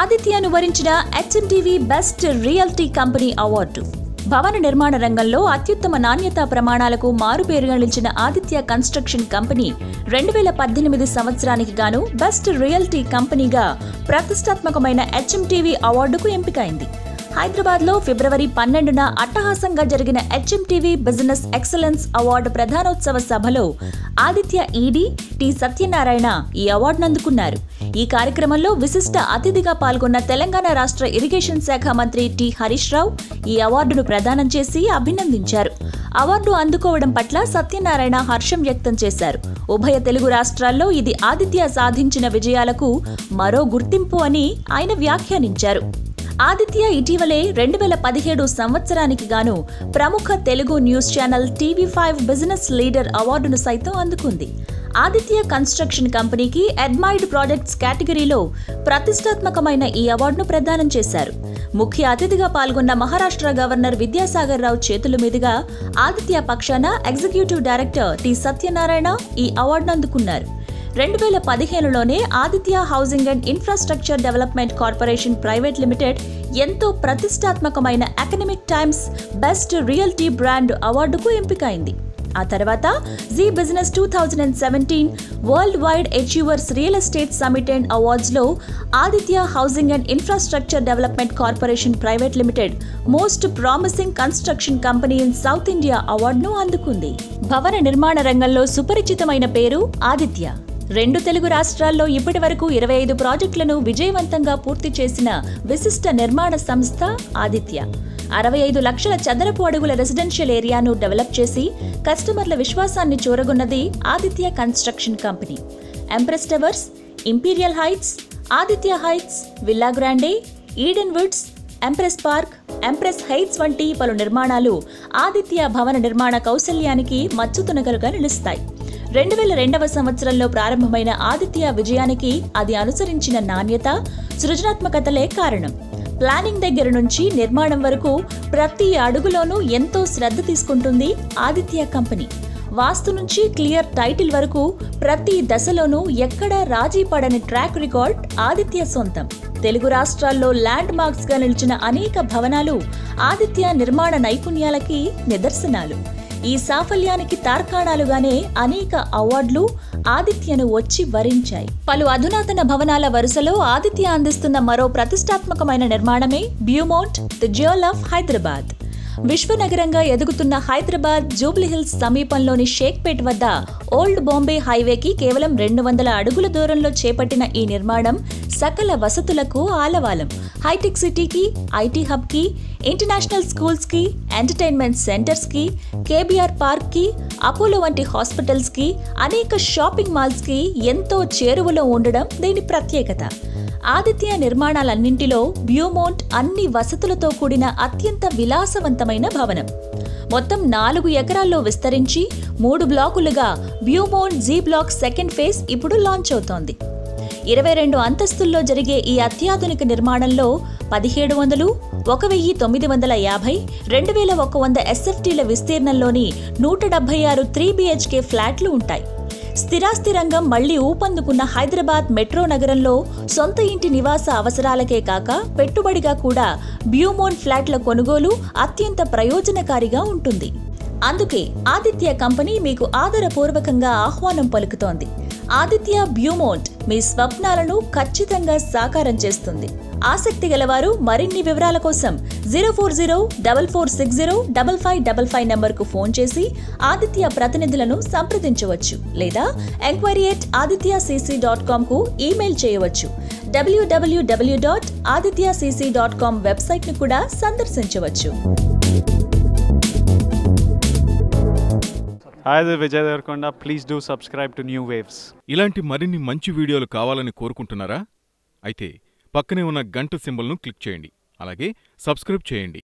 ఆదిత్యను వరించిన HMTV best realty company award. భవన నిర్మాణ రంగంలో అత్యుత్తమ నాణ్యతా ప్రమాణాలకు మారుపేరుగా నిలిచిన ఆదిత్య కన్స్ట్రక్షన్ కంపెనీ రెండు వేల పద్దెనిమిది సంవత్సరానికి గాను బెస్ట్ రియల్టీ కంపెనీగా ప్రతిష్టాత్మకమైన హెచ్ఎంటీవీ అవార్డుకు ఎంపికైంది. హైదరాబాద్లో ఫిబ్రవరి పన్నెండున అట్టహాసంగా జరిగిన హెచ్ఎంటీవీ బిజినెస్ ఎక్సలెన్స్ అవార్డు ప్రధానోత్సవ సభలో ఆదిత్య ఈడీ టి సత్యనారాయణ ఈ అవార్డును అందుకున్నారు. ఈ కార్యక్రమంలో విశిష్ట అతిథిగా పాల్గొన్న తెలంగాణ రాష్ట్ర ఇరిగేషన్ శాఖ మంత్రి టి హరీష్ రావు ఈ అవార్డును ప్రదానం చేసి అభినందించారు. అవార్డు అందుకోవడం పట్ల సత్యనారాయణ హర్షం వ్యక్తం చేశారు. ఉభయ తెలుగు రాష్ట్రాల్లో ఇది ఆదిత్య సాధించిన విజయాలకు మరో గుర్తింపు అని ఆయన వ్యాఖ్యానించారు. ఆదిత్య ఇటీవలే రెండు వేల పదిహేడు సంవత్సరానికి గాను ప్రముఖ Telugu news channel TV five business leader అవార్డును సైతం అందుకుంది. ఆదిత్య కన్స్ట్రక్షన్ కంపెనీకి అడ్మైర్డ్ ప్రాజెక్ట్స్ కేటగిరీలో ప్రతిష్టాత్మకమైన ఈ అవార్డును ప్రదానం చేశారు. ముఖ్య అతిథిగా పాల్గొన్న మహారాష్ట్ర గవర్నర్ విద్యాసాగర్ రావు చేతుల మీదుగా ఆదిత్య పక్షాన ఎగ్జిక్యూటివ్ డైరెక్టర్ టి సత్యనారాయణ ఈ అవార్డును అందుకున్నారు. రెండు వేల పదిహేనులోనే Aditya housing and infrastructure development corporation private limited ఎంతో ప్రతిష్టాత్మకమైన academic times best realty brand అవార్డుకు ఎంపికైంది. ఆ తర్వాత Zee business two thousand and seventeen world wide achievers real estate summit and అవార్డ్స్లో Aditya housing and infrastructure development corporation private limited most promising construction company in south India అవార్డును అందుకుంది. భవన నిర్మాణ రంగంలో సుపరిచితమైన పేరు ఆదిత్య. రెండు తెలుగు రాష్ట్రాల్లో ఇప్పటి వరకు ఇరవై ఐదు ప్రాజెక్టులను విజయవంతంగా పూర్తి చేసిన విశిష్ట నిర్మాణ సంస్థ ఆదిత్య. అరవై ఐదు లక్షల చదరపు అడుగుల రెసిడెన్షియల్ ఏరియాను డెవలప్ చేసి కస్టమర్ల విశ్వాసాన్ని చూరగొన్నది Aditya construction company. Empress Towers Imperial Heights Aditya Heights Villa Grande Eden Woods Empress Park Empress Heights వంటి పలు నిర్మాణాలు ఆదిత్య భవన నిర్మాణ కౌశల్యానికి మచ్చుతునకలుగా నిలుస్తాయి. రెండు వేల రెండవ సంవత్సరంలో ప్రారంభమైన ఆదిత్య విజయానికి అది అనుసరించిన నాణ్యత సృజనాత్మకతలే కారణం. ప్లానింగ్ దగ్గర నుంచి నిర్మాణం వరకు ప్రతి అడుగులోనూ ఎంతో శ్రద్ధ తీసుకుంటుంది ఆదిత్య కంపెనీ. వాస్తు నుంచి క్లియర్ టైటిల్ వరకు ప్రతి దశలోనూ ఎక్కడా రాజీ పడని ట్రాక్ రికార్డ్ ఆదిత్య సొంతం. తెలుగు రాష్ట్రాల్లో ల్యాండ్ మార్క్స్గా నిలిచిన అనేక భవనాలు ఆదిత్య నిర్మాణ నైపుణ్యాలకి నిదర్శనాలు. ఈ సాఫల్యానికి తార్కాణాలుగానే అనేక అవార్డులు ఆదిత్యను వచ్చి వరించాయి. పలు అధునాతన భవనాల వరుసలో ఆదిత్య అందిస్తున్న మరో ప్రతిష్టాత్మకమైన నిర్మాణమే Beaumont the jewel of Hyderabad. విశ్వనగరంగా ఎదుగుతున్న హైదరాబాద్ జూబ్లీహిల్స్ సమీపంలోని షేక్పేట్ వద్ద ఓల్డ్ బాంబే హైవేకి కేవలం రెండు వందల అడుగుల దూరంలో చేపట్టిన ఈ నిర్మాణం సకల వసతులకు ఆలవాలం. హైటెక్ సిటీకి ఐటీ హబ్కి ఇంటర్నేషనల్ స్కూల్స్కి ఎంటర్టైన్మెంట్ సెంటర్స్కి కేబీఆర్ పార్క్కి అపోలో వంటి హాస్పిటల్స్కి అనేక షాపింగ్ మాల్స్కి ఎంతో చేరువలో ఉండడం దీని ప్రత్యేకత. ఆదిత్య నిర్మాణాలన్నింటిలో బ్యూమోంట్ అన్ని వసతులతో కూడిన అత్యంత విలాసవంతమైన భవనం. మొత్తం నాలుగు ఎకరాల్లో విస్తరించి మూడు బ్లాకులుగా Beaumont G block second phase ఇప్పుడు లాంచ్ అవుతోంది. ఇరవై రెండు అంతస్తుల్లో జరిగే ఈ అత్యాధునిక నిర్మాణంలో పదిహేడు వందలు ఒక వెయ్యి తొమ్మిది వందల యాభై రెండు వేల ఒక వంద ఎస్ఎఫ్టీల విస్తీర్ణంలోని నూట డెబ్బై ఆరు త్రీ బిహెచ్కే ఫ్లాట్లు ఉంటాయి. స్థిరాస్తి రంగం మళ్ళీ ఊపందుకున్న హైదరాబాద్ మెట్రో నగరంలో సొంత ఇంటి నివాస అవసరాలకే కాక పెట్టుబడిగా కూడా బ్యూమోన్ ఫ్లాట్ల కొనుగోలు అత్యంత ప్రయోజనకారిగా ఉంటుంది. అందుకే ఆదిత్య కంపెనీ మీకు ఆదరపూర్వకంగా ఆహ్వానం పలుకుతోంది. ఆదిత్య బ్యూమోంట్ మీ స్వప్నాలను ఖచ్చితంగా సాకారం చేస్తుంది. ఆసక్తి గలవారు మరిన్ని వివరాల కోసం zero four zero double four six zero double five double five నంబర్కు ఫోన్ చేసి ఆదిత్య ప్రతినిధులను సంప్రదించవచ్చు లేదా enquiry at Aditya CC dot కామ్కు email చేయవచ్చు. WWW dot Aditya CC dot com వెబ్సైట్ను కూడా సందర్శించవచ్చు. Hi, Vijay Devarakonda please do subscribe to new waves ఇలాంటి మరిన్ని మంచి వీడియోలు కావాలని కోరుకుంటున్నారా? అయితే పక్కనే ఉన్న గంట సింబల్ను క్లిక్ చేయండి. అలాగే సబ్స్క్రైబ్ చేయండి.